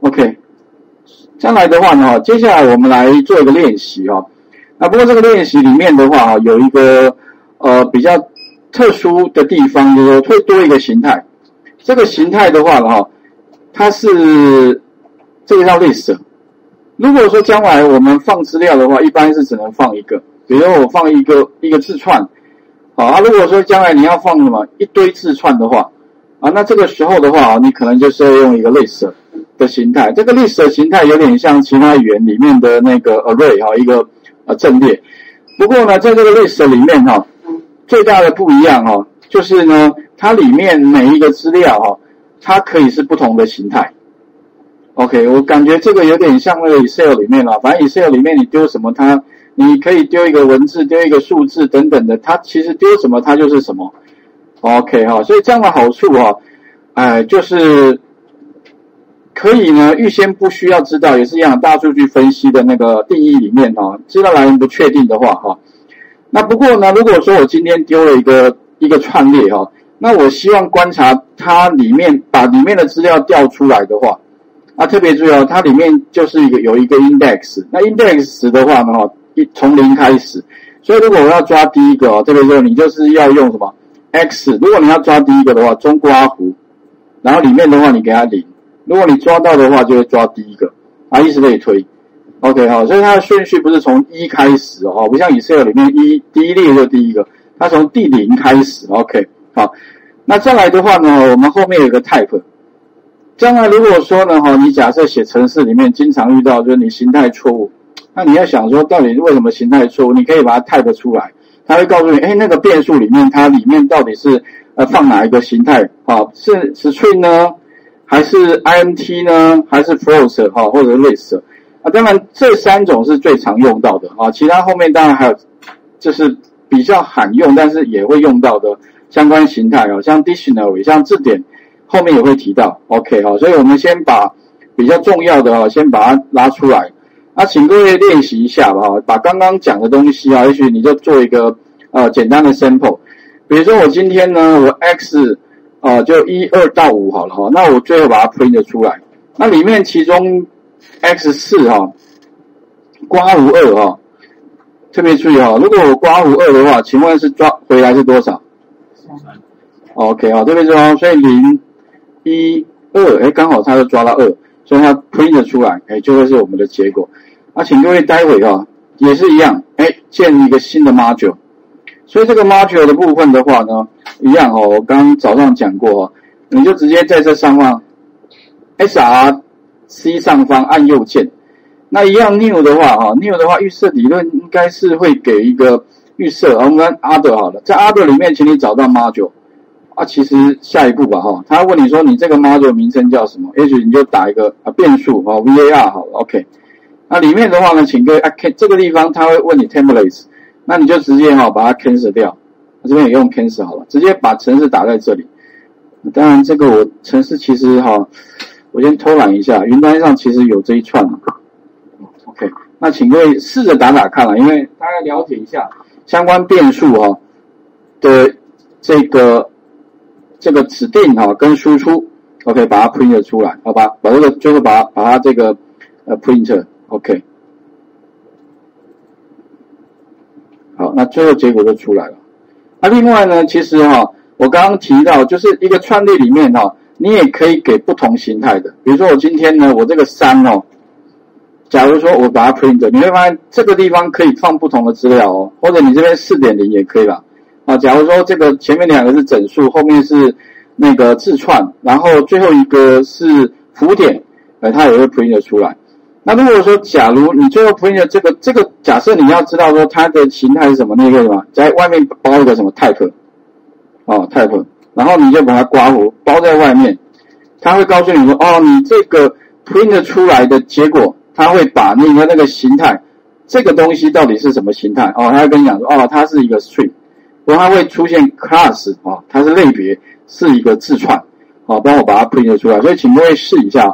OK，将来的话呢，接下来我们来做一个练习哈。那不过这个练习里面的话哈，有一个呃比较特殊的地方，就是说会多一个形态。这个形态的话呢哈，它是这个叫 list。如果说将来我们放资料的话，一般是只能放一个。比如我放一个一个字串，好啊。如果说将来你要放什么一堆字串的话，啊，那这个时候的话，你可能就是要用一个 list 的形态。这个 list 的形态有点像其他语言里面的那个 array 哈，一个呃阵列。不过呢，在这个 list 里面哈，最大的不一样哈，就是呢，它里面每一个资料哈，它可以是不同的形态。OK，我感觉这个有点像那个 Excel 里面了。反正 Excel 里面你丢什么，它你可以丢一个文字，丢一个数字等等的，它其实丢什么它就是什么。OK 哈，所以这样的好处哈，哎，就是可以呢预先不需要知道，也是一样大数据分析的那个定义里面哈，知道来源不确定的话哈。那不过呢，如果说我今天丢了一个一个串列哈，那我希望观察它里面把里面的资料调出来的话。啊，特别注意哦，它里面就是一个有一个 index，那 index 的话呢，哈，一从零开始，所以如果我要抓第一个哦，特别说你就是要用什么 x，如果你要抓第一个的话，中刮弧，然后里面的话你给它零，如果你抓到的话就会抓第一个，啊，以此类推，OK 哈，所以它的顺序不是从一开始哦，不像 Excel 里面一第一列就第一个，它从第零开始，OK 好，那再来的话呢，我们后面有个 type。将来如果说呢，哈，你假设写程式里面经常遇到就是你形态错误，那你要想说到底为什么形态错误？你可以把它 type 出来，它会告诉你，哎，那个变数里面它里面到底是呃放哪一个形态？啊，是 string 呢，还是 int 呢，还是 float 哈，或者是 list？啊，当然这三种是最常用到的啊，其他后面当然还有就是比较罕用，但是也会用到的相关形态啊，像 dictionary，像字典。后面也会提到，OK 哈，所以我们先把比较重要的啊，先把它拉出来。那请各位练习一下吧哈，把刚刚讲的东西啊，也许你就做一个呃简单的 sample。比如说我今天呢，我 x 啊就一二到五好了哈，那我最后把它 print 出来。那里面其中 x 四哈，刮弧二哈，特别注意哈，如果我刮弧二的话，请问是抓回来是多少三？OK 哈，特别注意所以零。一二，哎，刚好它就抓到二，所以它 print 出来，哎，就会是我们的结果。那请各位待会啊，也是一样，哎，建立一个新的 module。所以这个 module 的部分的话呢，一样哦，我刚早上讲过哦，你就直接在这上方，src 上方按右键。那一样 new 的话哈，new 的话预设理论应该是会给一个预设，我们跟 other 好了，在 other 里面，请你找到 module。啊，其实下一步吧，哈，他问你说你这个 module 名称叫什么？也许你就打一个啊变数啊 var 好，OK。那里面的话呢，请各位啊，这个地方他会问你 templates，那你就直接哈把它 cancel 掉。这边也用 cancel 好了，直接把城市打在这里。当然，这个我城市其实哈，我先偷懒一下，云端上其实有这一串嘛 OK，那请各位试着打打看了，因为大家了解一下相关变数哈的这个。这个指定哈跟输出，OK，把它 print 出来，好吧？把这个最后把把它这个呃 print，OK，好，那最后结果就出来了。那另外呢，其实哈，我刚刚提到就是一个串列里面哈，你也可以给不同形态的，比如说我今天呢，我这个三哦，假如说我把它 print，你会发现这个地方可以放不同的资料哦，或者你这边四点零也可以了。啊，假如说这个前面两个是整数，后面是那个字串，然后最后一个是浮点，呃，它也会 print 出来。那如果说假如你最后 print 这个这个，假设你要知道说它的形态是什么，那个什么，在外面包一个什么 type，哦 type，然后你就把它刮弧包在外面，它会告诉你说，哦，你这个 print 出来的结果，它会把那个那个形态，这个东西到底是什么形态？哦，它会跟你讲说，哦，它是一个 string。它会出现 class 啊，它是类别，是一个字串，好，帮我把它 print 出来。所以请各位试一下，